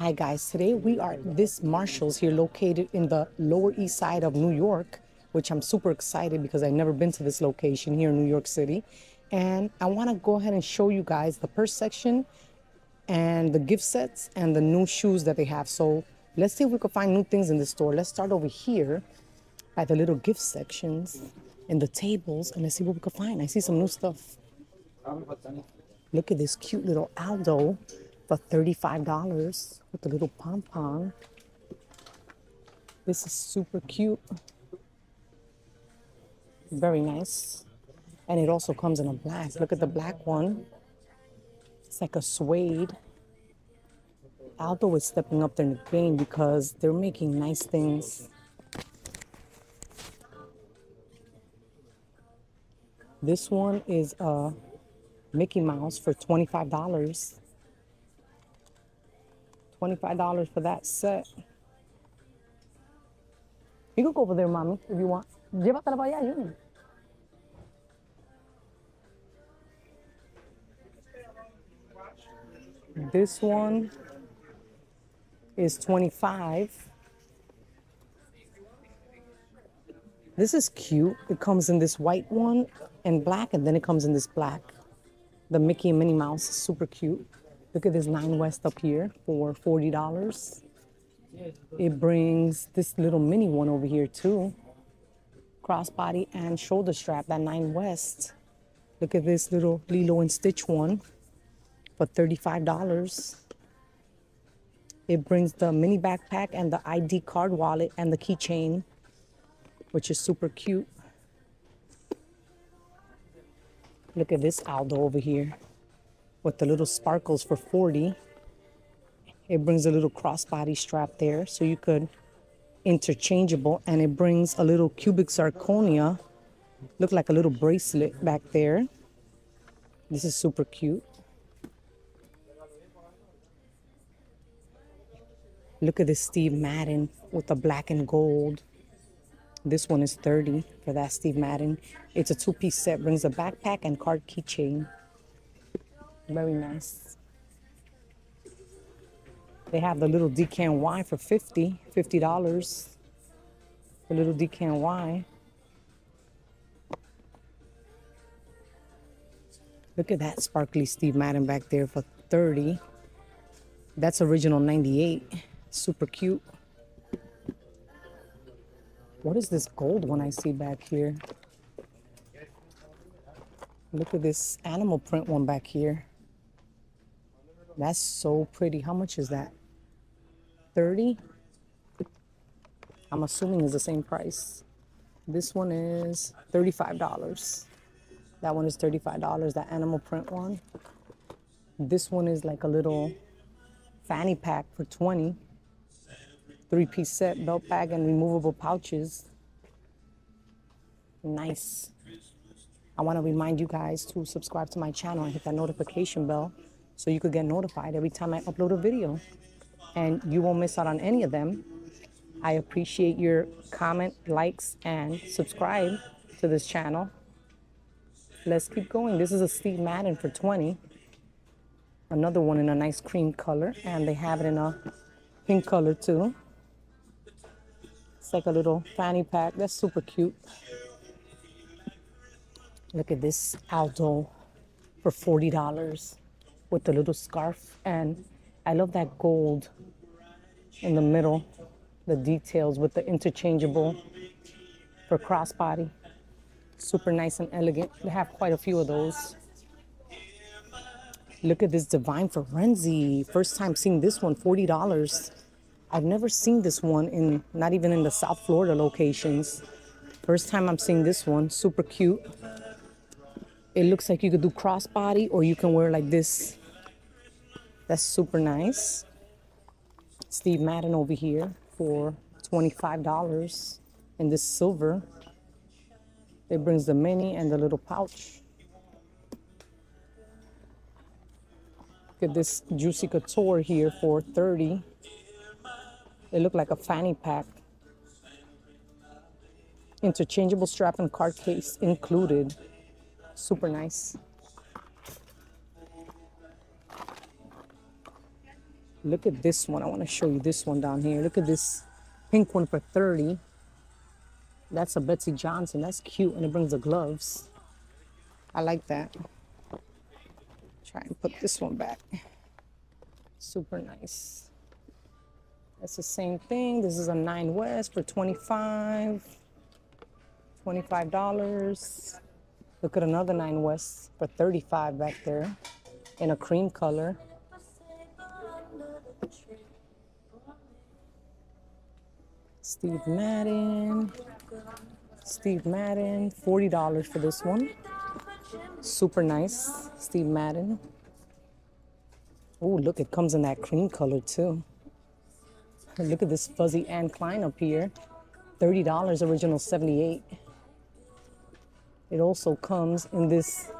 Hi guys, today we are at this Marshalls here located in the Lower East Side of New York, which I'm super excited because I've never been to this location here in New York City. And I want to go ahead and show you guys the purse section and the gift sets and the new shoes that they have. So let's see if we can find new things in the store. Let's start over here at the little gift sections and the tables and let's see what we can find. I see some new stuff. Look at this cute little Aldo for $35 with the little pom-pom. This is super cute. Very nice. And it also comes in a black. Look at the black one. It's like a suede. Aldo is stepping up their game because they're making nice things. This one is a uh, Mickey Mouse for $25. $25 for that set. You can go over there, mommy, if you want. Llévatela para allá, Junior. This one is 25. This is cute. It comes in this white one and black, and then it comes in this black. The Mickey and Minnie Mouse is super cute. Look at this Nine West up here for $40. It brings this little mini one over here too. Crossbody and shoulder strap, that Nine West. Look at this little Lilo and Stitch one for $35. It brings the mini backpack and the ID card wallet and the keychain, which is super cute. Look at this Aldo over here with the little sparkles for 40 it brings a little crossbody strap there so you could interchangeable and it brings a little cubic zirconia. Look like a little bracelet back there. This is super cute. Look at this steve madden with the black and gold. This one is 30 for that steve madden. It's a two-piece set brings a backpack and card keychain very nice. They have the little Decan wine for 50 $50. The little Decan wine. Look at that sparkly Steve Madden back there for 30 That's original 98 Super cute. What is this gold one I see back here? Look at this animal print one back here. That's so pretty. How much is that? 30 I'm assuming is the same price. This one is $35. That one is $35, that animal print one. This one is like a little fanny pack for 20 Three-piece set, belt bag, and removable pouches. Nice. I want to remind you guys to subscribe to my channel and hit that notification bell so you could get notified every time I upload a video and you won't miss out on any of them. I appreciate your comment, likes, and subscribe to this channel. Let's keep going. This is a Steve Madden for 20. Another one in a nice cream color, and they have it in a pink color too. It's like a little fanny pack. That's super cute. Look at this Aldo for $40 with the little scarf. And I love that gold in the middle, the details with the interchangeable for crossbody. Super nice and elegant. They have quite a few of those. Look at this Divine Forenzi. First time seeing this one, $40. I've never seen this one in, not even in the South Florida locations. First time I'm seeing this one, super cute. It looks like you could do crossbody or you can wear like this that's super nice. Steve Madden over here for $25 in this silver. It brings the mini and the little pouch. Look at this Juicy Couture here for 30 It looked like a fanny pack. Interchangeable strap and card case included. Super nice. Look at this one. I want to show you this one down here. Look at this pink one for 30. That's a Betsey Johnson. That's cute. And it brings the gloves. I like that. Try and put this one back. Super nice. That's the same thing. This is a 9 West for 25 $25. Look at another 9 West for 35 back there in a cream color. Steve Madden. Steve Madden, $40 for this one. Super nice, Steve Madden. Oh, look, it comes in that cream color too. look at this fuzzy Anne Klein up here. $30, original 78. It also comes in this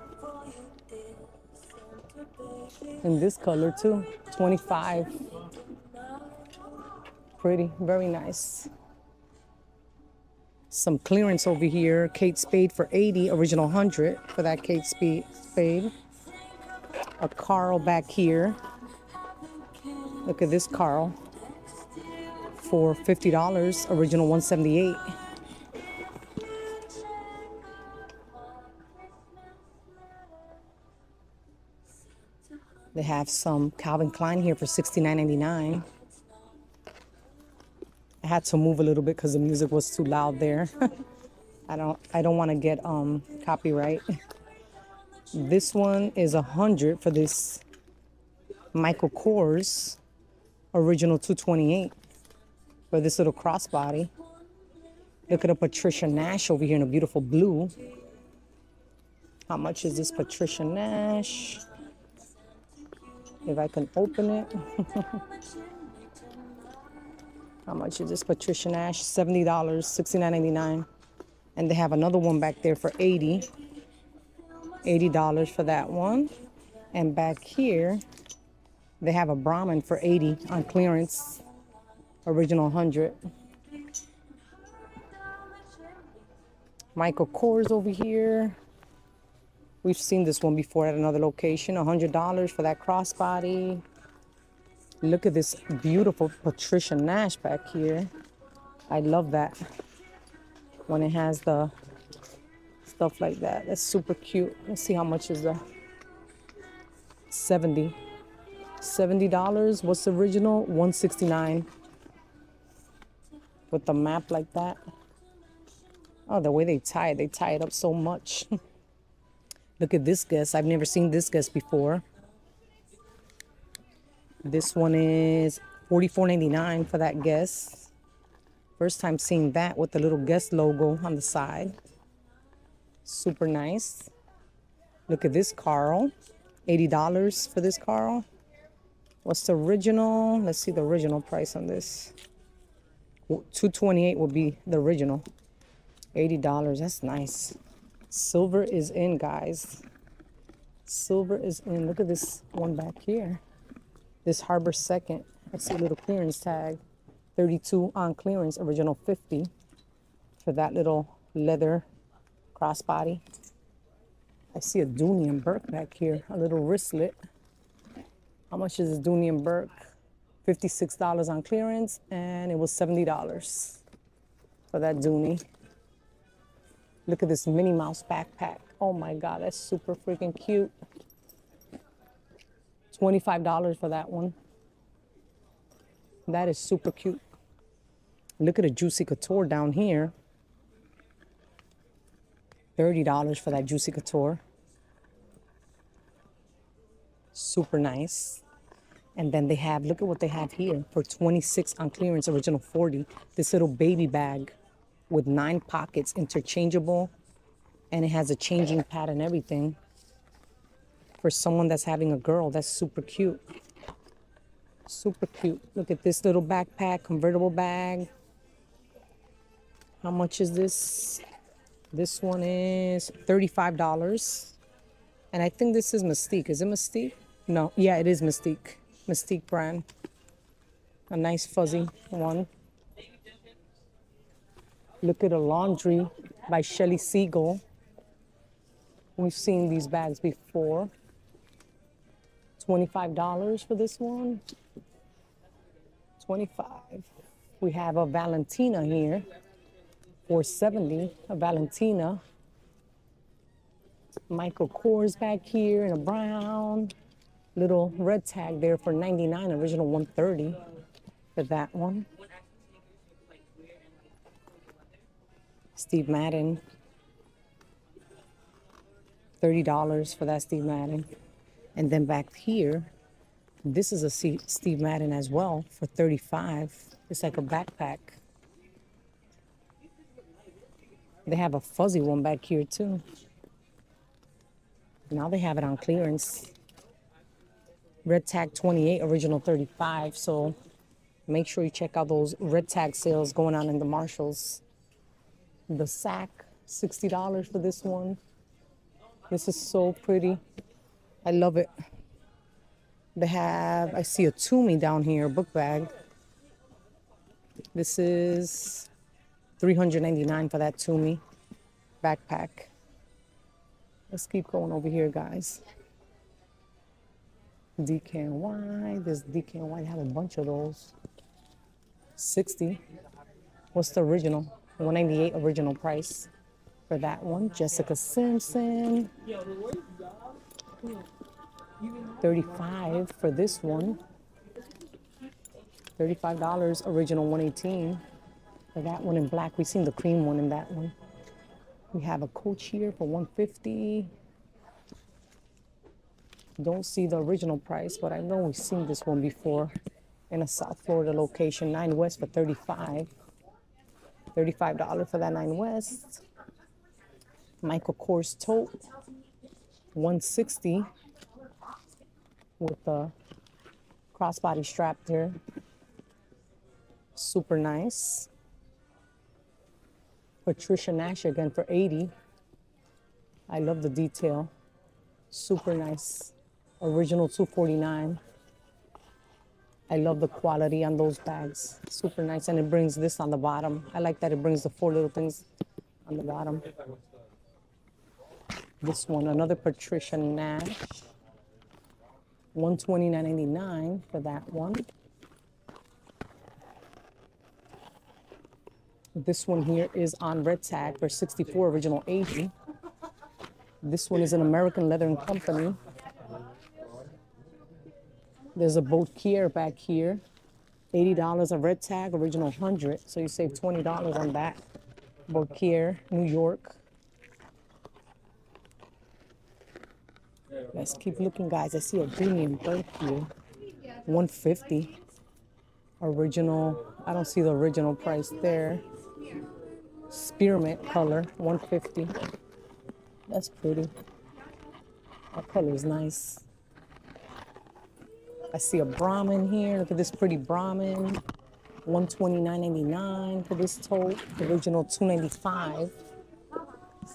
in this color too, 25. Pretty, very nice. Some clearance over here, Kate Spade for 80, original 100 for that Kate Spade. A Karl back here. Look at this Karl for $50, original 178. They have some Calvin Klein here for $69.99. I had to move a little bit because the music was too loud there. I don't I don't want to get um copyright. This one is a hundred for this Michael Kors original 228 for this little crossbody. Look at a Patricia Nash over here in a beautiful blue. How much is this Patricia Nash? If I can open it. How much is this Patricia Nash? $70, $69.99. And they have another one back there for 80 $80 for that one. And back here, they have a Brahmin for 80 on clearance. Original 100. Michael Kors over here. We've seen this one before at another location. $100 for that crossbody. Look at this beautiful Patricia Nash back here. I love that. When it has the stuff like that. That's super cute. Let's see how much is the 70 $70. What's the original? 169 With the map like that. Oh, the way they tie it, they tie it up so much. Look at this Guess. I've never seen this Guess before. This one is $44.99 for that Guess. First time seeing that with the little Guess logo on the side. Super nice. Look at this Karl. $80 for this Karl. What's the original? Let's see the original price on this. 228 would be the original. $80. That's nice. Silver is in, guys. Silver is in. Look at this one back here. This Harbor Second. I see a little clearance tag. 32 on clearance, original 50 for that little leather crossbody. I see a Dooney and Bourke back here, a little wristlet. How much is this Dooney and Bourke? $56 on clearance, and it was $70 for that Dooney. Look at this Minnie Mouse backpack. Oh my God, that's super freaking cute. $25 for that one. That is super cute. Look at a Juicy Couture down here. $30 for that Juicy Couture. Super nice. And then they have, look at what they have here for 26 on clearance, original 40. This little baby bag with nine pockets, interchangeable, and it has a changing pad and everything. For someone that's having a girl, that's super cute. Super cute. Look at this little backpack, convertible bag. How much is this? This one is $35. And I think this is Mystique. Is it Mystique? No. Yeah, it is Mystique. Mystique brand. A nice fuzzy one. Look at a laundry by Shelli Segal. We've seen these bags before. $25 for this one. 25. We have a Valentina here for 70. A Valentina. Michael Kors back here in a brown. Little red tag there for 99. Original 130 for that one. Steve Madden. $30 for that Steve Madden. And then back here, this is a Steve Madden as well for 35. It's like a backpack. They have a fuzzy one back here too. Now they have it on clearance. Red tag 28, original 35. So make sure you check out those red tag sales going on in the Marshalls. The Sak, $60 for this one. This is so pretty. I love it. They have, I see a Tumi down here, book bag. This is 399 for that Tumi backpack. Let's keep going over here, guys. DKNY. This DKNY have a bunch of those. 60. What's the original? 198 original price for that one. Jessica Simpson. 35 for this one. $35 original 118 for that one in black. We've seen the cream one in that one. We have a coach here for 150 Don't see the original price, but I know we've seen this one before in a South Florida location. 9 West for 35 $35 for that 9 West. Michael Kors tote. 160 with a crossbody strap there. Super nice. Patricia Nash again for 80. I love the detail. Super nice. Original 249. I love the quality on those bags. Super nice. And it brings this on the bottom. I like that it brings the four little things on the bottom. This one, another Patricia Nash. 129.99 for that one. This one here is on red tag for 64 original 80. This one is an American Leather and Company. There's a Botkier back here. $80 a red tag, original 100. So you save $20 on that. Botkier, New York. Let's keep looking, guys. I see a premium here. 150 Original. I don't see the original price there. Spearmint color, 150 That's pretty. That color is nice. I see a Brahmin here. Look at this pretty Brahmin. 129.99 for this tote. Original 295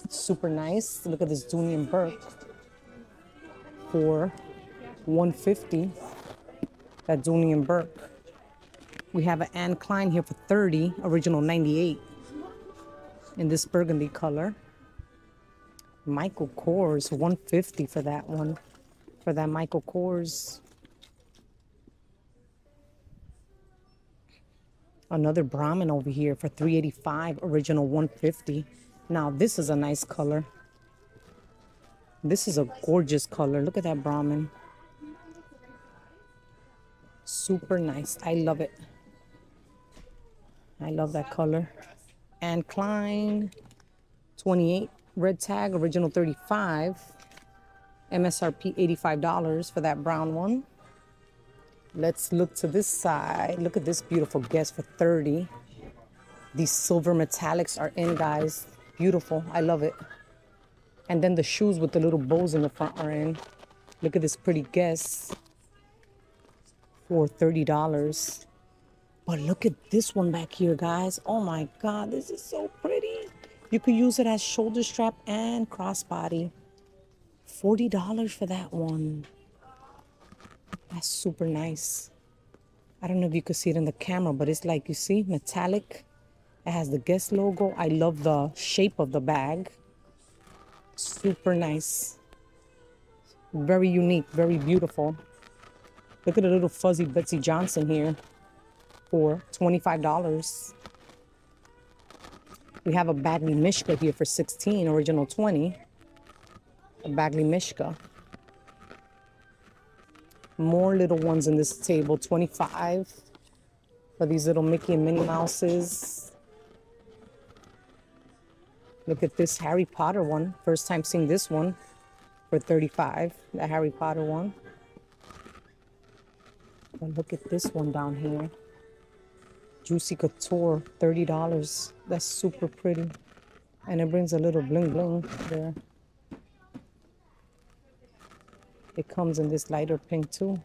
Super nice. Look at this Dooney and Bourke for 150 that Dooney and Bourke. We have an Anne Klein here for 30, original 98 in this burgundy color. Michael Kors, 150 for that one, for that Michael Kors. Another Brahmin over here for 385, original 150. Now this is a nice color. This is a gorgeous color. Look at that Brahmin. Super nice. I love it. I love that color. Anne Klein, 28 red tag, original 35. MSRP $85 for that brown one. Let's look to this side. Look at this beautiful Guess for 30. These silver metallics are in, guys. Beautiful. I love it. And then the shoes with the little bows in the front are in. Look at this pretty Guess for $30. But look at this one back here, guys. Oh my God, this is so pretty. You could use it as shoulder strap and crossbody. $40 for that one. That's super nice. I don't know if you could see it in the camera, but it's like, you see, metallic. It has the Guess logo. I love the shape of the bag. Super nice. Very unique, very beautiful. Look at a little fuzzy Betsey Johnson here. for $25. We have a Badgley Mischka here for 16, original 20. A Badgley Mischka. More little ones in this table, 25 for these little Mickey and Minnie Mouses. Look at this Harry Potter one. First time seeing this one for 35, the Harry Potter one. And look at this one down here. Juicy Couture, $30. That's super pretty. And it brings a little bling bling there. It comes in this lighter pink too.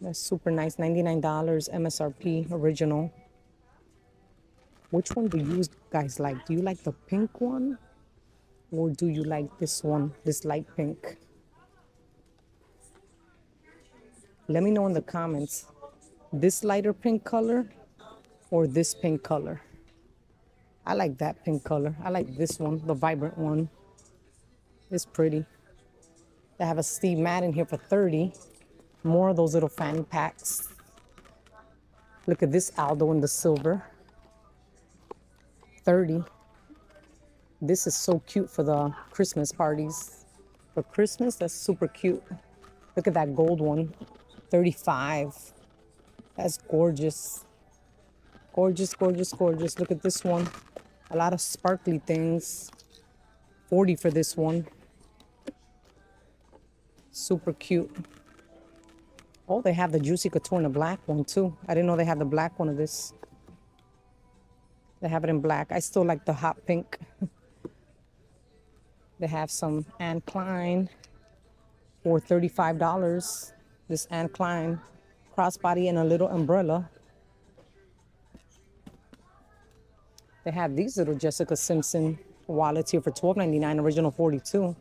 That's super nice. $99 MSRP original. Which one do you guys like? Do you like the pink one? Or do you like this one, this light pink? Let me know in the comments. This lighter pink color or this pink color? I like that pink color. I like this one, the vibrant one. It's pretty. They have a Steve Madden here for 30. More of those little fanny packs. Look at this Aldo in the silver. 30. This is so cute for the Christmas parties. For Christmas, that's super cute. Look at that gold one. 35. That's gorgeous. Gorgeous, gorgeous, gorgeous. Look at this one. A lot of sparkly things. 40 for this one. Super cute. Oh, they have the Juicy Couture in the black one too. I didn't know they had the black one of this. They have it in black. I still like the hot pink. they have some Anne Klein for $35. This Anne Klein crossbody and a little umbrella. They have these little Jessica Simpson wallets here for $12.99, original 42.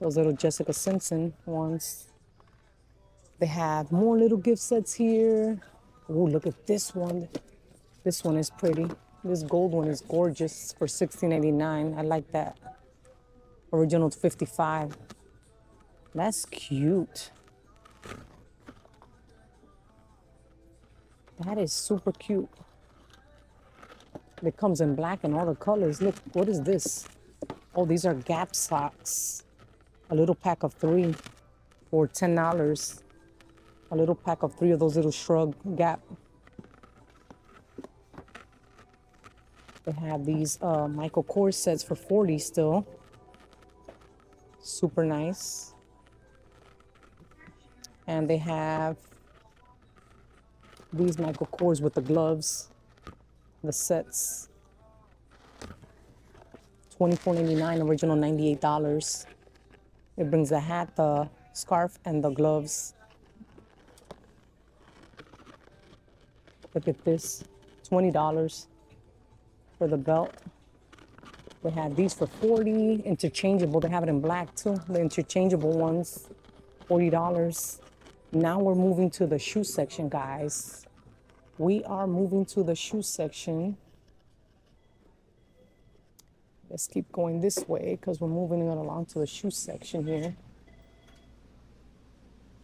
Those little Jessica Simpson ones. They have more little gift sets here. Oh, look at this one. This one is pretty. This gold one is gorgeous for $16.89. I like that. Original 55. That's cute. That is super cute. It comes in black and all the colors. Look, what is this? Oh, these are Gap socks. A little pack of three for $10 a little pack of three of those little shrug gap. They have these uh, Michael Kors sets for 40 still. Super nice. And they have these Michael Kors with the gloves, the sets. $24.99, original $98. It brings the hat, the scarf, and the gloves. Look at this, $20 for the belt. We have these for 40 interchangeable. They have it in black too, the interchangeable ones, $40. Now we're moving to the shoe section, guys. We are moving to the shoe section. Let's keep going this way because we're moving it along to the shoe section here.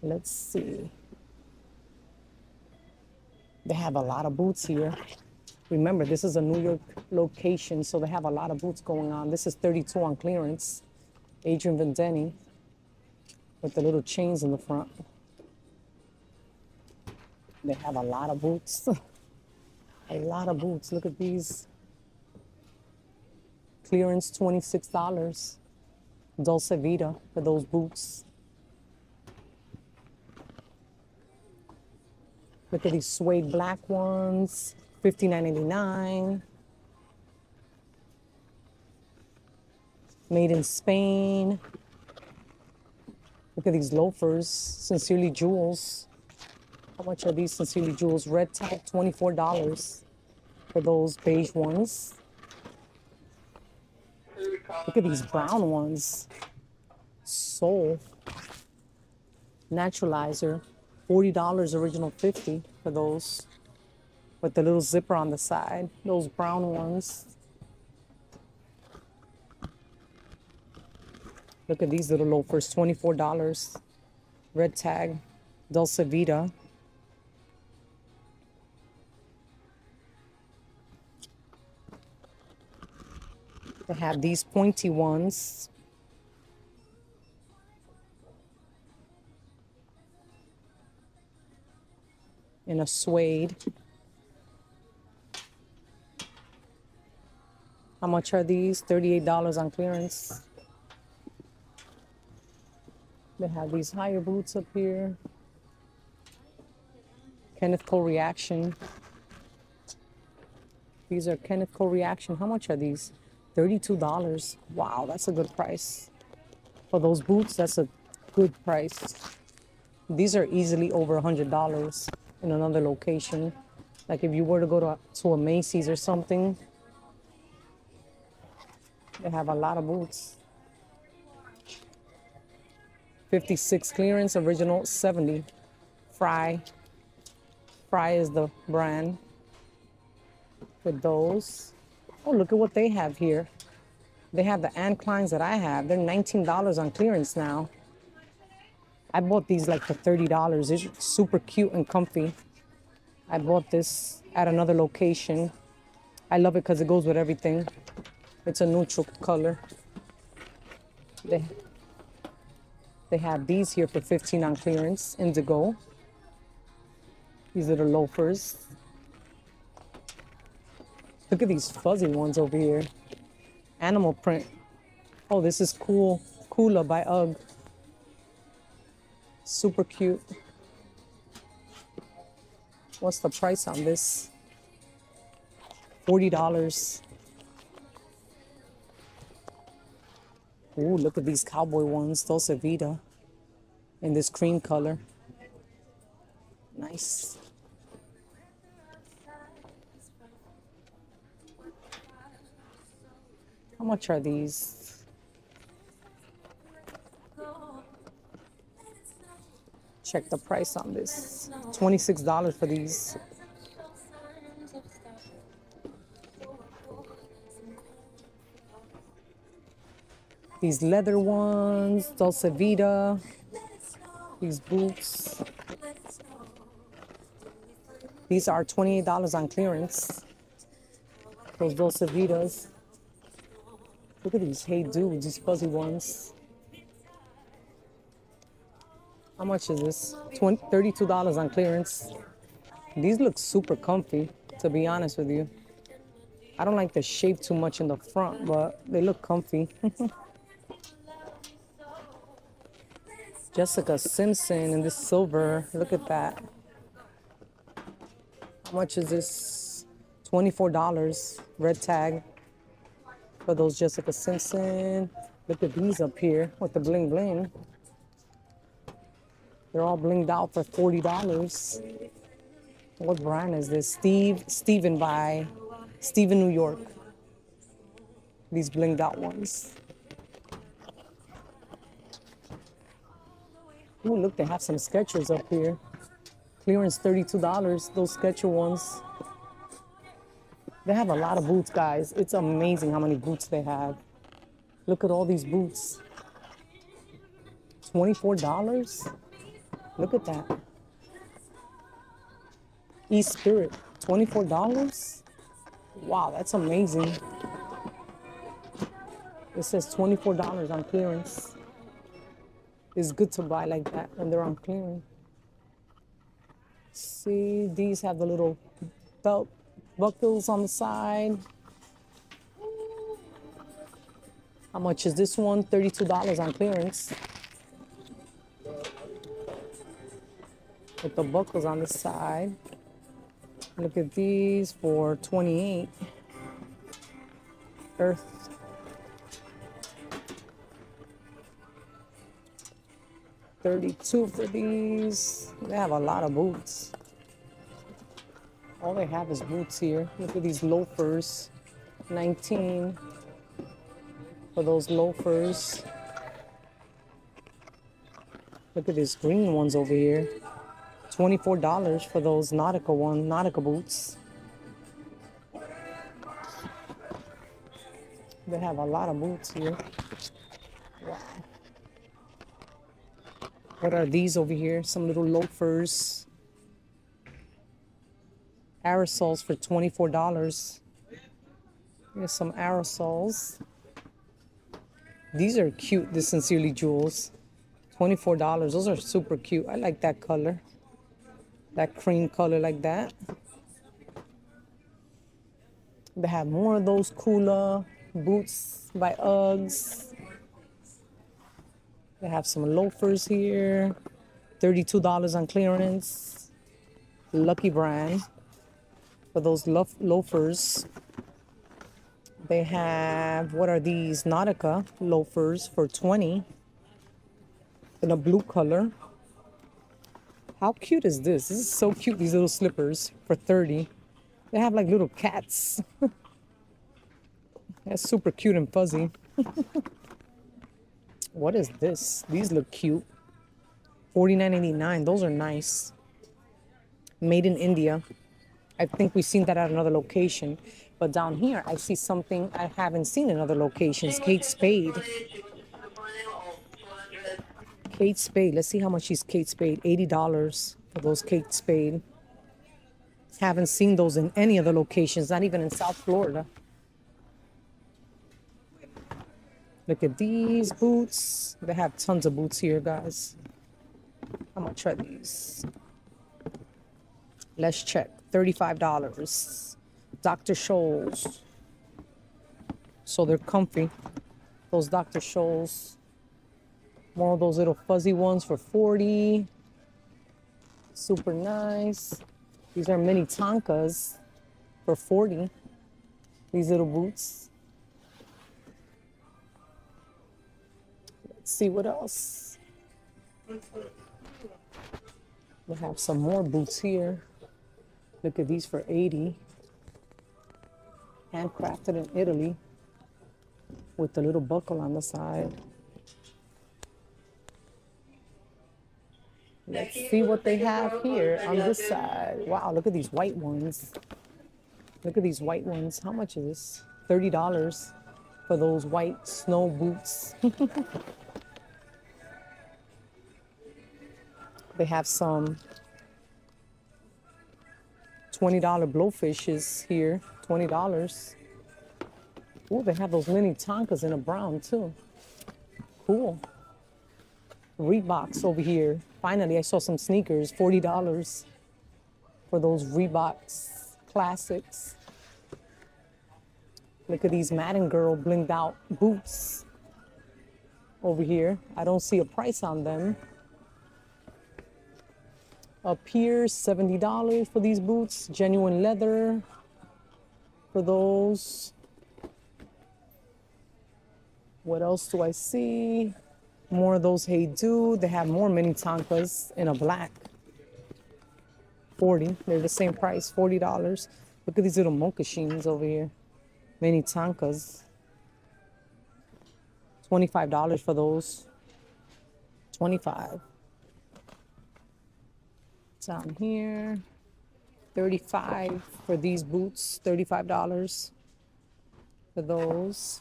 Let's see. They have a lot of boots here. Remember, this is a New York location, so they have a lot of boots going on. This is 32 on clearance. Adrienne Vittadini with the little chains in the front. They have a lot of boots. a lot of boots. Look at these. Clearance $26. Dolce Vita for those boots. Look at these suede black ones, $59.89. Made in Spain. Look at these loafers, Sincerely Jules. How much are these Sincerely Jules? Red tag, $24 for those beige ones. Look at these brown ones. Soul. Naturalizer, $40 original 50 for those with the little zipper on the side, those brown ones. Look at these little loafers, $24. Red tag, Dolce Vita. They have these pointy ones. In a suede. How much are these? $38 on clearance. They have these higher boots up here. Kenneth Cole Reaction. These are Kenneth Cole Reaction. How much are these? $32. Wow, that's a good price. For those boots, that's a good price. These are easily over $100 in another location. Like if you were to go to, to a Macy's or something, they have a lot of boots. 56 clearance, original 70. Frye. Frye is the brand with those. Oh, look at what they have here. They have the Anne Kleins that I have. They're $19 on clearance now. I bought these like for $30. They're super cute and comfy. I bought this at another location. I love it because it goes with everything. It's a neutral color. They, they have these here for 15 on clearance, indigo. These are the loafers. Look at these fuzzy ones over here. Animal print. Oh, this is cool. Cooler by UGG. Super cute. What's the price on this? $40. Ooh, look at these cowboy ones. Dolce Vita in this cream color. Nice. How much are these? Check the price on this. $26 for these. These leather ones, Dolce Vita. These boots. These are $28 on clearance. Those Dolce Vitas. Look at these Hey Dudes, these fuzzy ones. How much is this? $20, $32 on clearance. These look super comfy, to be honest with you. I don't like the shape too much in the front, but they look comfy. Jessica Simpson in this silver. Look at that. How much is this? $24. Red tag for those Jessica Simpson. Look at these up here with the bling bling. They're all blinged out for $40. What brand is this? Steve, Steven by Steven New York. These blinged out ones. Ooh, look, they have some Skechers up here. Clearance $32, those Skecher ones. They have a lot of boots, guys. It's amazing how many boots they have. Look at all these boots. $24? Look at that. E-Spirit, $24? Wow, that's amazing. It says $24 on clearance. It's good to buy like that when they're on clearance. See, these have the little belt buckles on the side. How much is this one? $32 on clearance. With the buckles on the side. Look at these for 28. Earth. Thirty-two for these. They have a lot of boots. All they have is boots here. Look at these loafers. 19 for those loafers. Look at these green ones over here. $24 for those Nautica one, Nautica boots. They have a lot of boots here. What are these over here? Some little loafers Aerosoles for $24. Here's some Aerosoles. These are cute, the Sincerely Jules. $24. Those are super cute. I like that color. That cream color like that. They have more of those Kula boots by Uggs. They have some loafers here. $32 on clearance. Lucky brand for those loaf loafers. They have, what are these? Nautica loafers for 20 in a blue color. How cute is this? This is so cute, these little slippers for 30 They have like little cats. That's super cute and fuzzy. what is this? These look cute. $49.89. Those are nice. Made in India. I think we've seen that at another location. But down here, I see something I haven't seen in other locations. Kate Spade. Kate Spade. Let's see how much is Kate Spade. $80 for those Kate Spade. Haven't seen those in any other locations, not even in South Florida. Look at these boots. They have tons of boots here, guys. I'm gonna try these? Let's check. $35. Dr. Scholl's. So they're comfy. Those Dr. Scholl's. More of those little fuzzy ones for 40. Super nice. These are Minnetonkas for 40. These little boots. Let's see what else. We have some more boots here. Look at these for 80. Handcrafted in Italy with the little buckle on the side. Let's see what they have here on this side. Wow, look at these white ones. Look at these white ones. How much is this? $30 for those white snow boots. they have some $20 blowfishes here. $20. Oh, they have those Minnetonkas in a brown too. Cool. Reeboks over here. Finally, I saw some sneakers, $40 for those Reeboks classics. Look at these Madden Girl blinged out boots over here. I don't see a price on them. Up here, $70 for these boots. Genuine leather for those. What else do I see? More of those Hey Dude. They have more Minnetonkas in a black. 40 They're the same price, $40. Look at these little mochassins over here. Minnetonkas. $25 for those. 25 Down here. 35 for these boots. $35 for those.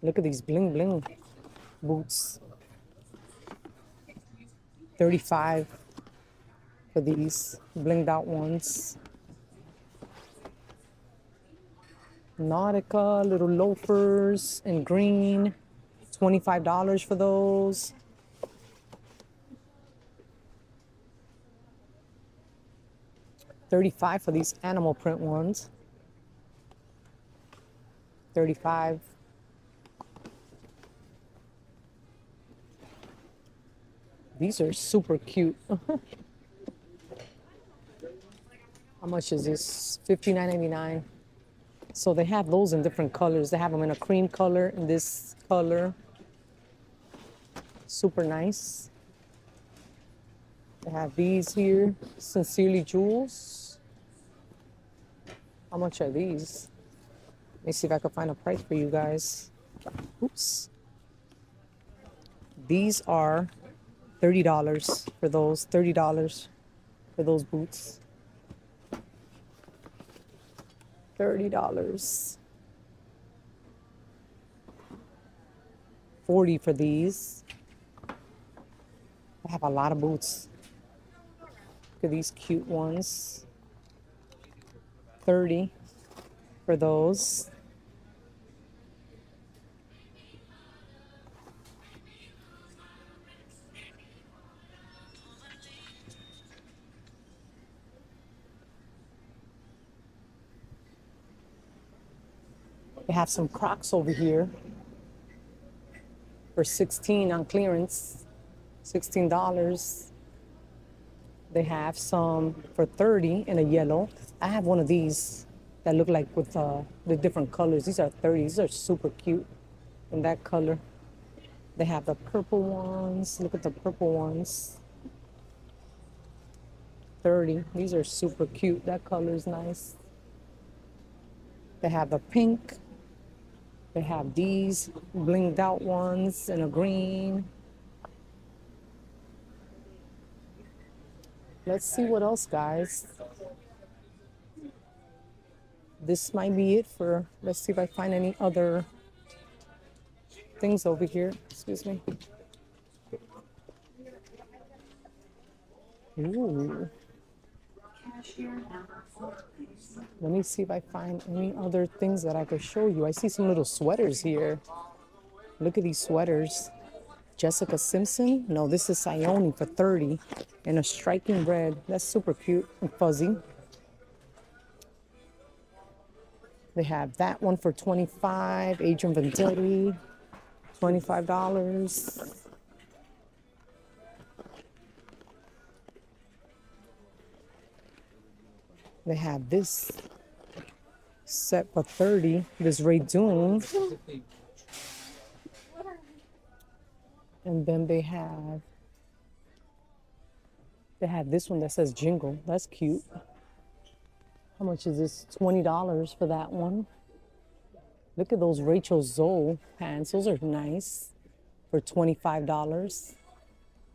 Look at these bling bling boots. 35 for these blinged out ones. Nautica, little loafers in green. $25 for those. Thirty-five for these animal print ones. Thirty-five. These are super cute. How much is this? $59.99. So they have those in different colors. They have them in a cream color, in this color. Super nice. They have these here, Sincerely Jules. How much are these? Let me see if I can find a price for you guys. Oops. These are $30 for those, $30 for those boots. $30. 40 for these. I have a lot of boots. Look at these cute ones. 30 for those. We have some Crocs over here for 16 on clearance, $16. They have some for 30 in a yellow. I have one of these that look like with uh, the different colors. These are 30. These are super cute in that color. They have the purple ones. Look at the purple ones. 30. These are super cute. That color is nice. They have the pink. They have these blinged out ones in a green. Let's see what else, guys. This might be it for, let's see if I find any other things over here. Excuse me. Ooh. Let me see if I find any other things that I could show you. I see some little sweaters here. Look at these sweaters. Jessica Simpson. No, this is Sione for 30 in a striking red. That's super cute and fuzzy. They have that one for 25. Adrienne Vittadini, $25. They have this set for 30. This Ray Doom. And then they have they have this one that says jingle. That's cute. How much is this? $20 for that one. Look at those Rachel Zoe pants. Those are nice for $25.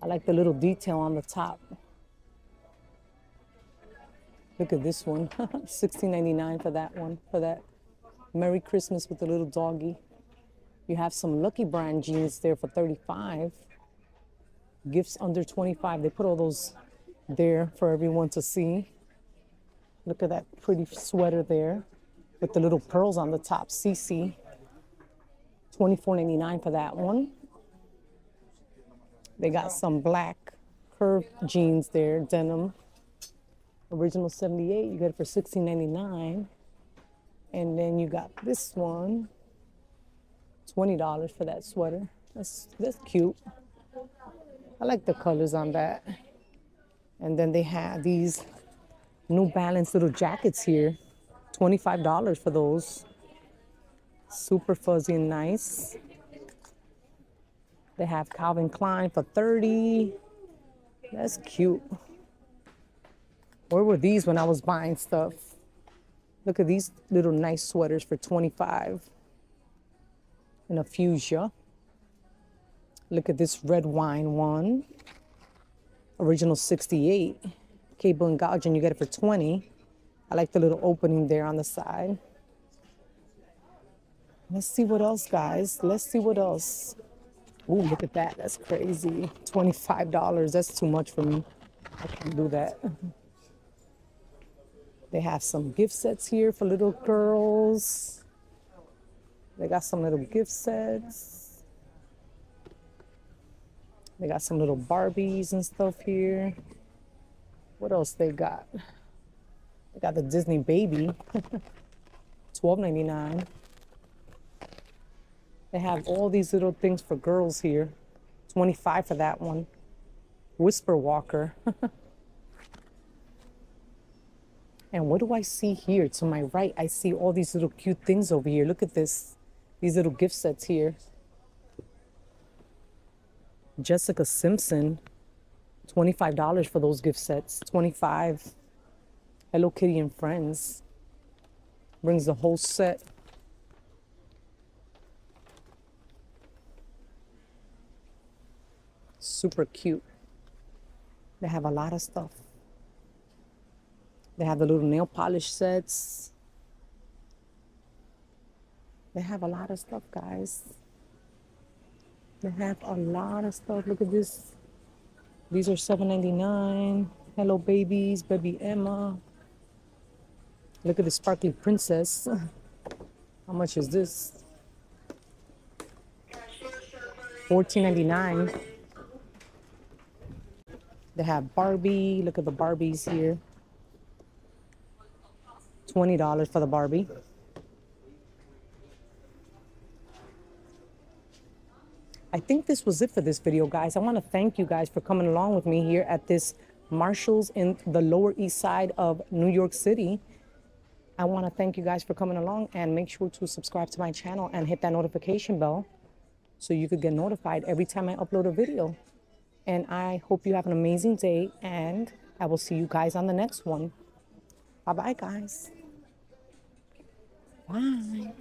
I like the little detail on the top. Look at this one. $16.99 for that one. For that Merry Christmas with the little doggy. You have some Lucky Brand jeans there for 35. Gifts under 25. They put all those there for everyone to see. Look at that pretty sweater there with the little pearls on the top. CC. $24.99 for that one. They got some black curved jeans there, denim. Original 78, you get it for $16.99. And then you got this one, $20 for that sweater. That's, that's cute. I like the colors on that. And then they have these New Balance little jackets here. $25 for those. Super fuzzy and nice. They have Calvin Klein for 30. That's cute. Where were these when I was buying stuff? Look at these little nice sweaters for 25 in a fuchsia. Look at this red wine one. Original 68. Cable and Gauge, and you get it for 20. I like the little opening there on the side. Let's see what else, guys. Let's see what else. Ooh, look at that. That's crazy. $25. That's too much for me. I can't do that. They have some gift sets here for little girls. They got some little gift sets. They got some little Barbies and stuff here. What else they got? They got the Disney Baby, $12.99. They have all these little things for girls here. 25 for that one. Whisper Walker. And what do I see here? To my right, I see all these little cute things over here. Look at this. These little gift sets here. Jessica Simpson, $25 for those gift sets. 25 Hello Kitty and Friends. Brings the whole set. Super cute. They have a lot of stuff. They have the little nail polish sets. They have a lot of stuff, guys. They have a lot of stuff. Look at this. These are $7.99. Hello, babies. Baby Emma. Look at the sparkly princess. How much is this? $14.99. They have Barbie. Look at the Barbies here. $20 for the Barbie. I think this was it for this video, guys. I want to thank you guys for coming along with me here at this Marshalls in the Lower East Side of New York City. I want to thank you guys for coming along and make sure to subscribe to my channel and hit that notification bell so you could get notified every time I upload a video. And I hope you have an amazing day and I will see you guys on the next one. Bye bye, guys. Bye.